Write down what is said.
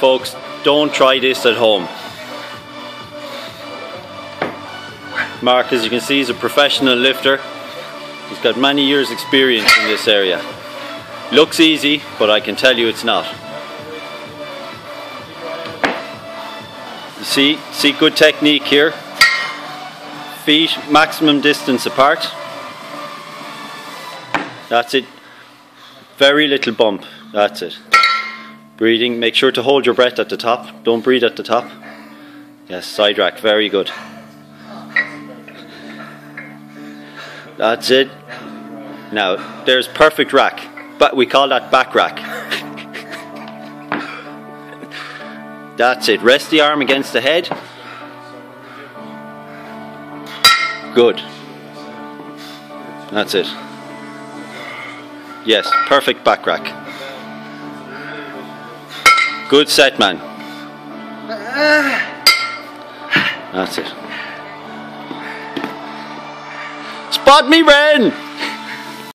Folks, don't try this at home. Mark, as you can see, is a professional lifter. He's got many years experience in this area. Looks easy, but I can tell you it's not. See, see good technique here. Feet maximum distance apart. That's it. Very little bump. That's it. Breathing. Make sure to hold your breath at the top. Don't breathe at the top. Yes, side rack. Very good. That's it. Now, there's perfect rack. But we call that back rack. That's it. Rest the arm against the head. Good. That's it. Yes, perfect back rack. Good set, man. Uh. That's it. Spot me, Ren!